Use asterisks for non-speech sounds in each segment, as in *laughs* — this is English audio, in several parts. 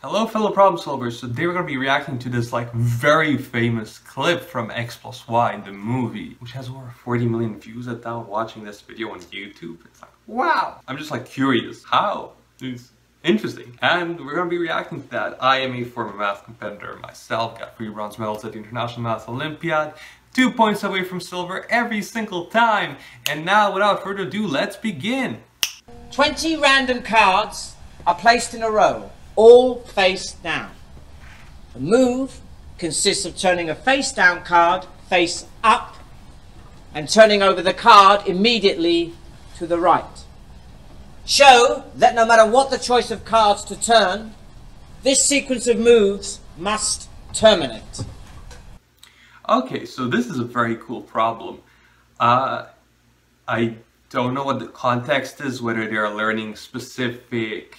Hello fellow problem solvers, today we're going to be reacting to this like very famous clip from X plus Y, in the movie, which has over 40 million views at now watching this video on YouTube. It's like, wow! I'm just like curious, how? It's interesting. And we're going to be reacting to that. I am a former math competitor myself, got three bronze medals at the International Math Olympiad, two points away from silver every single time. And now without further ado, let's begin! 20 random cards are placed in a row all face down. The move consists of turning a face down card face up and turning over the card immediately to the right. Show that no matter what the choice of cards to turn, this sequence of moves must terminate. Okay, so this is a very cool problem. Uh, I don't know what the context is, whether they're learning specific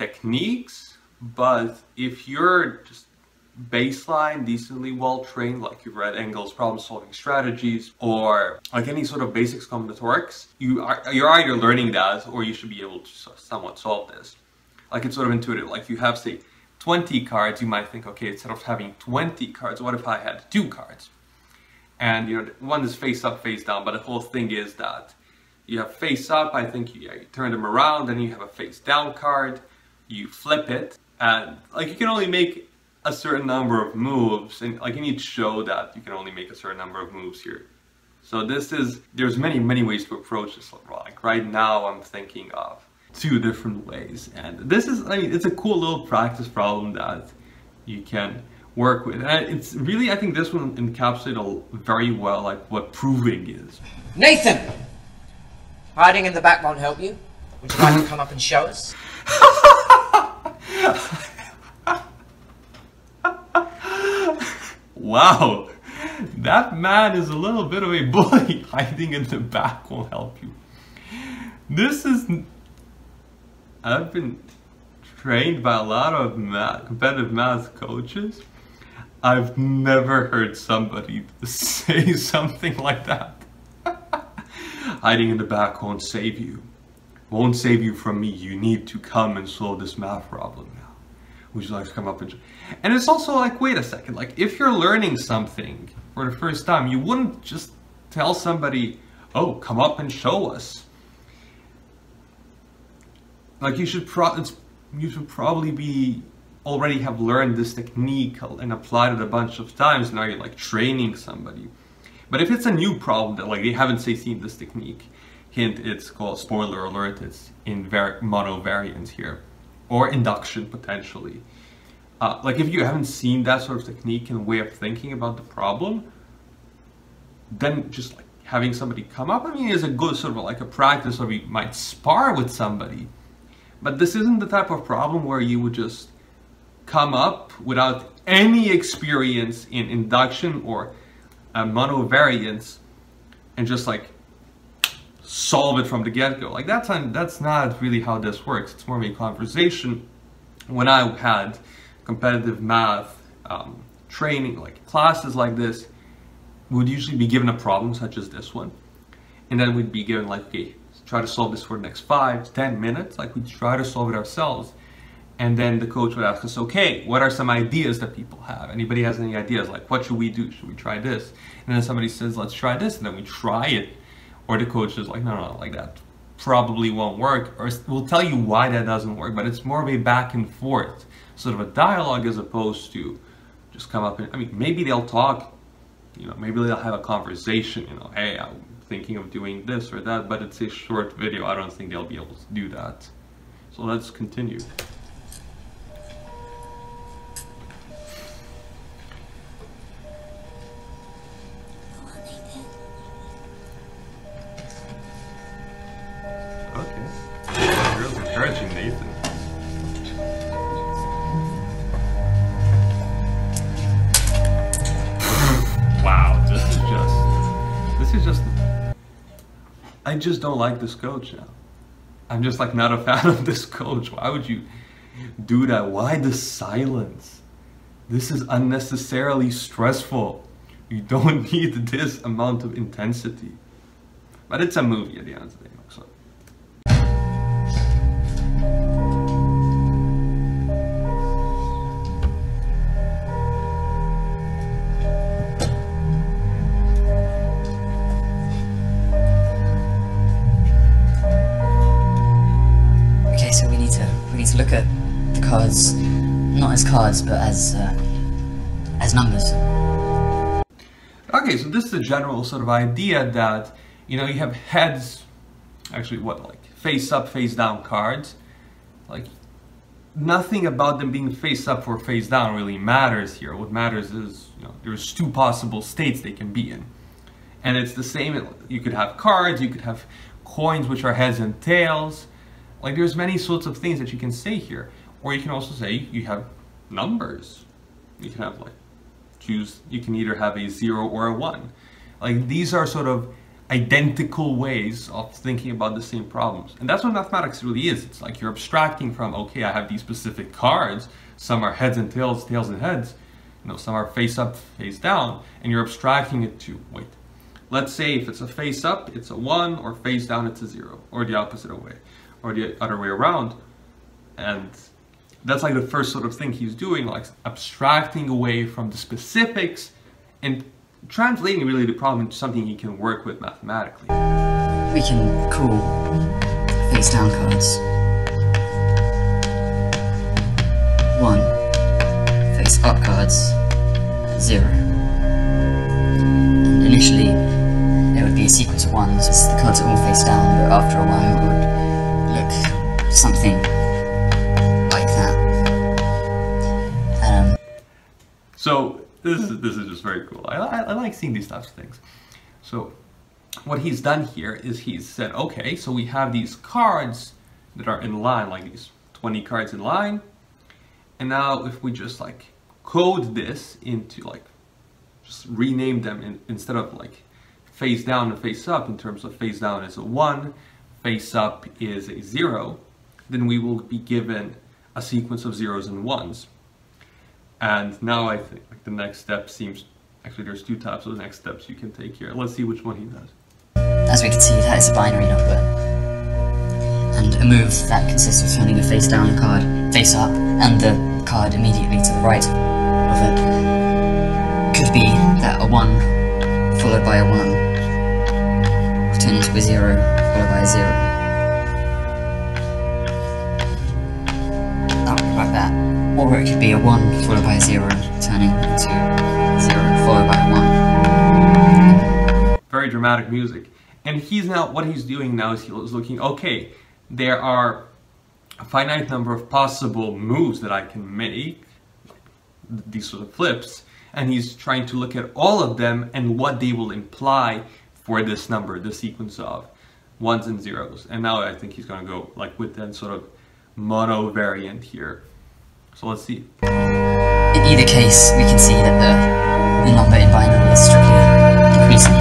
techniques, but if you're just baseline, decently well trained, like you've read Engel's problem solving strategies or like any sort of basics combinatorics, you are, you're either learning that or you should be able to somewhat solve this. Like it's sort of intuitive, like you have say 20 cards, you might think, okay, instead of having 20 cards, what if I had two cards? And you know, one is face up, face down, but the whole thing is that you have face up, I think you, yeah, you turn them around, and you have a face down card, you flip it, and like you can only make a certain number of moves, and like you need to show that you can only make a certain number of moves here. So this is, there's many, many ways to approach this. Like right now I'm thinking of two different ways. And this is, I mean, it's a cool little practice problem that you can work with. And it's really, I think this one encapsulates very well like what proving is. Nathan! Hiding in the back won't help you. Would you like to come up and show us? *laughs* *laughs* wow, that man is a little bit of a bully. *laughs* Hiding in the back won't help you. This is... I've been trained by a lot of math, competitive math coaches. I've never heard somebody *laughs* say something like that. Hiding in the back won't save you won't save you from me. You need to come and solve this math problem. Would you like to come up and... And it's also like, wait a second, like if you're learning something for the first time, you wouldn't just tell somebody, oh, come up and show us. Like you should pro you should probably be already have learned this technique and applied it a bunch of times. Now you're like training somebody. But if it's a new problem that like they haven't say seen this technique, Hint, it's called, spoiler alert, it's in mono monovariance here. Or induction, potentially. Uh, like if you haven't seen that sort of technique and way of thinking about the problem, then just like having somebody come up, I mean, is a good sort of like a practice where you might spar with somebody. But this isn't the type of problem where you would just come up without any experience in induction or uh, monovariance and just like solve it from the get-go. Like that's that's not really how this works. It's more of a conversation. When I had competitive math um, training, like classes like this, we would usually be given a problem such as this one, and then we'd be given like, okay, try to solve this for the next five, ten minutes. Like we'd try to solve it ourselves. And then the coach would ask us, okay, what are some ideas that people have? Anybody has any ideas? Like, what should we do? Should we try this? And then somebody says, let's try this. And then we try it or the coach is like, no, no, like that probably won't work, or we'll tell you why that doesn't work, but it's more of a back and forth, sort of a dialogue as opposed to just come up and, I mean, maybe they'll talk, you know, maybe they'll have a conversation, you know, hey, I'm thinking of doing this or that, but it's a short video, I don't think they'll be able to do that. So let's continue. Just don't like this coach now. I'm just like not a *laughs* fan of this coach. Why would you do that? Why the silence? This is unnecessarily stressful. You *laughs* don't need this amount of intensity. But it's a movie at the end of the day. Look at the cards not as cards but as uh, as numbers. Okay, so this is a general sort of idea that you know you have heads, actually what like face up, face down cards, like nothing about them being face up or face down really matters here. What matters is you know there's two possible states they can be in, and it's the same. You could have cards, you could have coins which are heads and tails. Like there's many sorts of things that you can say here. Or you can also say you have numbers. You can have like choose you can either have a zero or a one. Like these are sort of identical ways of thinking about the same problems. And that's what mathematics really is. It's like you're abstracting from, okay, I have these specific cards. Some are heads and tails, tails and heads. You know, some are face up, face down. And you're abstracting it to, wait, let's say if it's a face up, it's a one, or face down, it's a zero, or the opposite way or the other way around. And that's like the first sort of thing he's doing, like abstracting away from the specifics and translating really the problem into something he can work with mathematically. We can call face down cards one, face up cards zero. And initially, there would be a sequence of ones, the cards are all face down, but after a while it would something like that. Um, So this is this is just very cool. I, I, I like seeing these types of things. So what he's done here is he's said, okay, so we have these cards that are in line, like these 20 cards in line. And now if we just like code this into like, just rename them in, instead of like face down and face up in terms of face down is a one, face up is a zero, then we will be given a sequence of zeros and ones. And now I think like the next step seems, actually there's two types of next steps you can take here. Let's see which one he does. as we can see, that is a binary number. And a move that consists of turning a face down card face up and the card immediately to the right of it could be that a 1 followed by a 1 will turn into a 0 followed by a 0. It could be a 1 followed by a 0 turning into 0 followed by a 1. Very dramatic music. And he's now, what he's doing now is he's looking, okay, there are a finite number of possible moves that I can make, these sort of flips, and he's trying to look at all of them and what they will imply for this number, the sequence of ones and zeros. And now I think he's going to go like with that sort of mono variant here. So let's see. In either case, we can see that the, the number in binary is strictly decreasing.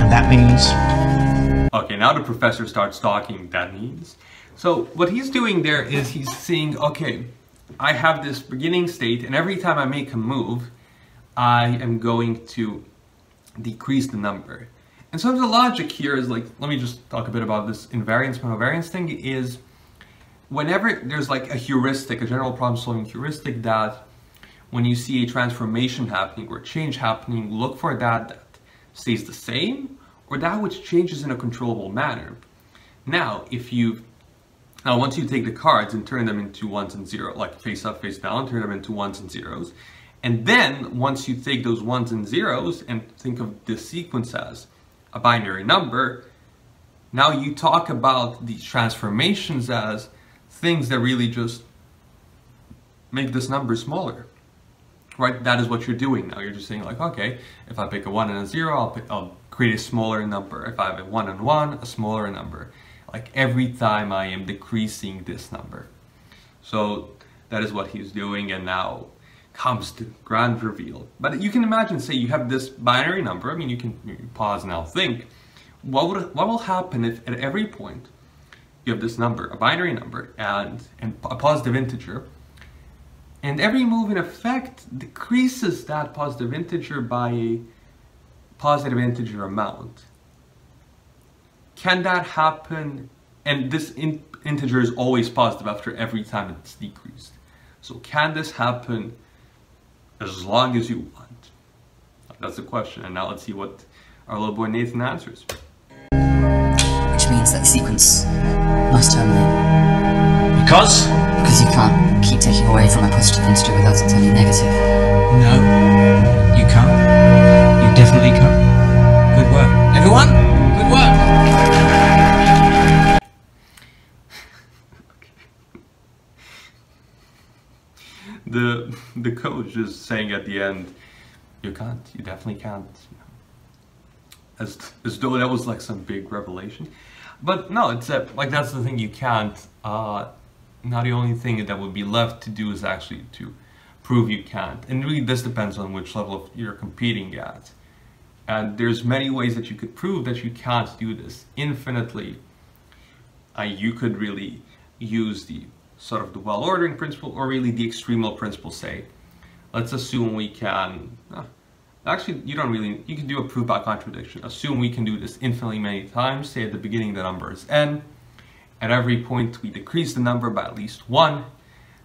And that means Okay, now the professor starts talking, that means. So what he's doing there is he's saying, okay, I have this beginning state and every time I make a move, I am going to decrease the number. And so the logic here is like, let me just talk a bit about this invariance monovariance thing is whenever there's like a heuristic, a general problem solving heuristic that when you see a transformation happening or change happening, look for that that stays the same or that which changes in a controllable manner. Now, if you now once you take the cards and turn them into ones and zeros, like face up, face down, turn them into ones and zeros, and then once you take those ones and zeros and think of this sequence as a binary number, now you talk about these transformations as things that really just make this number smaller right? That is what you're doing now. You're just saying like, okay, if I pick a one and a zero, I'll, pick, I'll create a smaller number. If I have a one and one, a smaller number. Like every time I am decreasing this number. So that is what he's doing and now comes the grand reveal. But you can imagine, say you have this binary number. I mean, you can pause now, think. What would what will happen if at every point you have this number, a binary number, and, and a positive integer, and every move in effect decreases that positive integer by a positive integer amount. Can that happen? And this in integer is always positive after every time it's decreased. So can this happen as long as you want? That's the question. And now let's see what our little boy Nathan answers. Which means that the sequence must terminate. Because? Because you can't keep taking away from a positive integer without it turning negative. No, you can't. You definitely can't. Good work. Everyone, good work. the the coach is saying at the end, you can't, you definitely can't. As as though that was like some big revelation, but no, it's a, like that's the thing you can't. Uh, now the only thing that would be left to do is actually to prove you can't, and really this depends on which level of you're competing at. And there's many ways that you could prove that you can't do this infinitely. Uh, you could really use the sort of the well ordering principle or really the extremal principle say let's assume we can uh, actually you don't really you can do a proof by contradiction. Assume we can do this infinitely many times say at the beginning the number is n. At every point we decrease the number by at least one.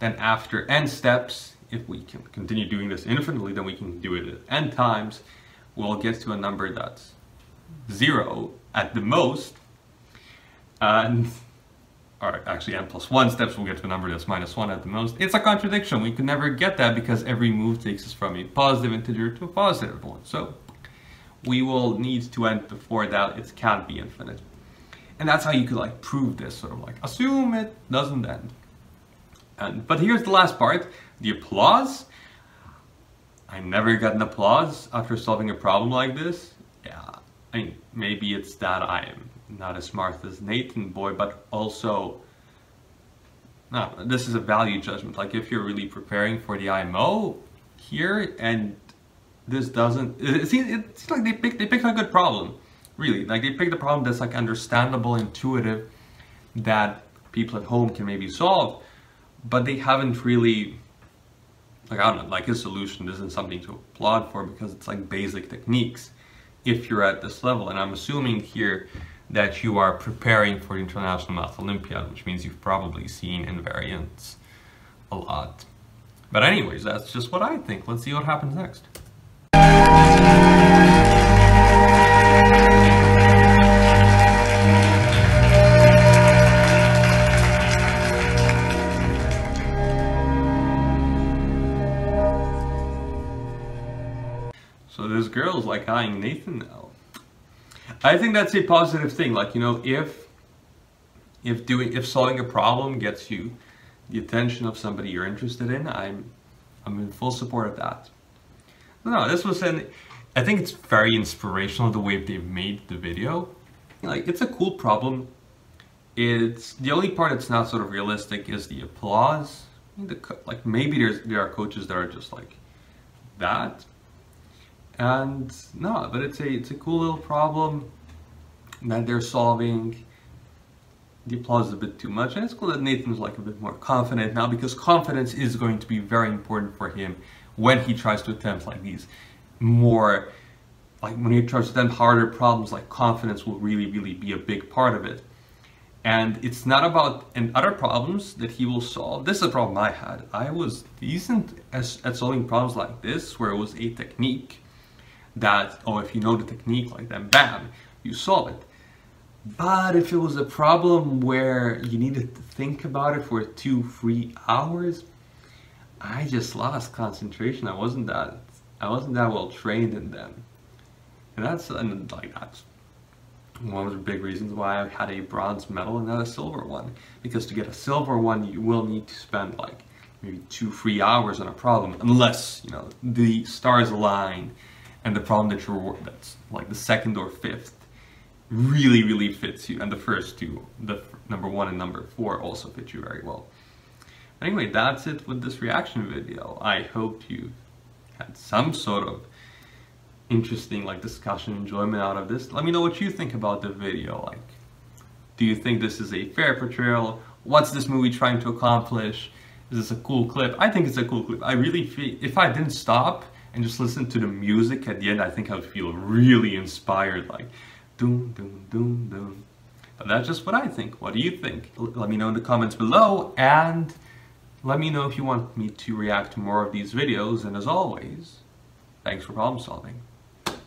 Then after n steps if we can continue doing this infinitely then we can do it n times. We'll get to a number that's zero at the most. And or actually n plus 1 steps we'll get to a number that's minus 1 at the most. It's a contradiction. We could never get that because every move takes us from a positive integer to a positive one. So we will need to end before that it can't be infinite. And that's how you could like prove this, sort of like assume it doesn't end. And But here's the last part, the applause. I never got an applause after solving a problem like this. Yeah, I mean, maybe it's that I am not as smart as Nathan boy, but also, no, this is a value judgment. Like if you're really preparing for the IMO here and this doesn't, it seems, it seems like they picked, they picked a good problem, really. Like they picked a problem that's like understandable, intuitive, that people at home can maybe solve, but they haven't really, like I don't know, like his solution isn't something to applaud for because it's like basic techniques if you're at this level. And I'm assuming here that you are preparing for the International Math Olympiad, which means you've probably seen invariants a lot. But anyways, that's just what I think. Let's see what happens next. So this girl is like eyeing Nathan now. I think that's a positive thing. Like, you know, if if doing if solving a problem gets you the attention of somebody you're interested in, I'm I'm in full support of that. No, this was an I think it's very inspirational the way they've made the video. Like it's a cool problem. It's the only part that's not sort of realistic is the applause. The, like maybe there's there are coaches that are just like that. And no, but it's a it's a cool little problem that they're solving. The applause is a bit too much, and it's cool that Nathan's like a bit more confident now because confidence is going to be very important for him when he tries to attempt like these more like when he tries to attempt harder problems like confidence will really really be a big part of it. And it's not about and other problems that he will solve. This is a problem i had. I was decent as, at solving problems like this where it was a technique that oh if you know the technique like then bam you solve it. But if it was a problem where you needed to think about it for two three hours i just lost concentration. I wasn't that i wasn't that well trained in them and that's and like that's one of the big reasons why I had a bronze medal and not a silver one. Because to get a silver one, you will need to spend like maybe two, three hours on a problem, unless you know the stars align and the problem that you're that's like the second or fifth really, really fits you, and the first two, the number one and number four, also fit you very well. Anyway, that's it with this reaction video. I hope you had some sort of interesting like discussion enjoyment out of this. Let me know what you think about the video like do you think this is a fair portrayal? What's this movie trying to accomplish? Is this a cool clip? I think it's a cool clip. I really if i didn't stop and just listen to the music at the end i think i would feel really inspired like doom doom doom doom. But that's just what i think. What do you think? Let me know in the comments below and let me know if you want me to react to more of these videos. And as always thanks for problem solving